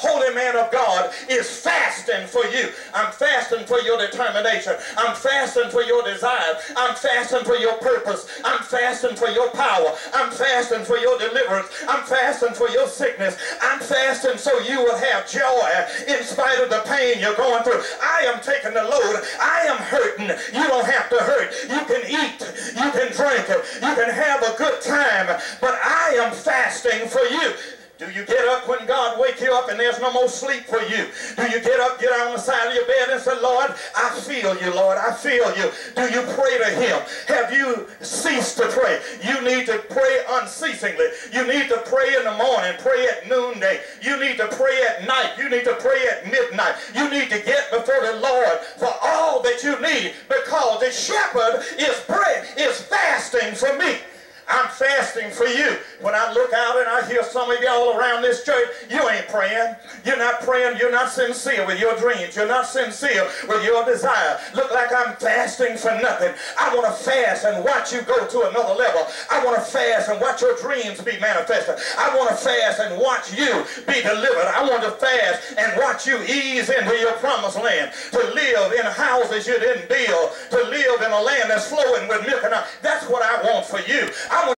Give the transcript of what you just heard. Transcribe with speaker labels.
Speaker 1: holy man of God is fasting for you. I'm fasting for your determination. I'm fasting for your desire. I'm fasting for your purpose. I'm fasting for your power. I'm fasting for your deliverance. I'm fasting for your sickness. I'm fasting so you will have joy in spite of the pain you're going through. I am taking the load. I am hurting. You don't have to hurt. You can eat. You can drink. You can have a good time. But I am fasting for you. Do you get up when God wake you up and there's no more sleep for you? Do you get up, get on the side of your bed and say, Lord, I feel you, Lord, I feel you. Do you pray to him? Have you ceased to pray? You need to pray unceasingly. You need to pray in the morning, pray at noonday. You need to pray at night. You need to pray at midnight. You need to get before the Lord for all that you need because the shepherd is praying, is fasting for me. Fasting for you. When I look out and I hear some of y'all around this church, you ain't praying. You're not praying. You're not sincere with your dreams. You're not sincere with your desire. Look like I'm fasting for nothing. I want to fast and watch you go to another level. I want to fast and watch your dreams be manifested. I want to fast and watch you be delivered. I want to fast and watch you ease into your promised land. To live in houses you didn't build. To live in a land that's flowing with milk and honey. That's what I want for you. I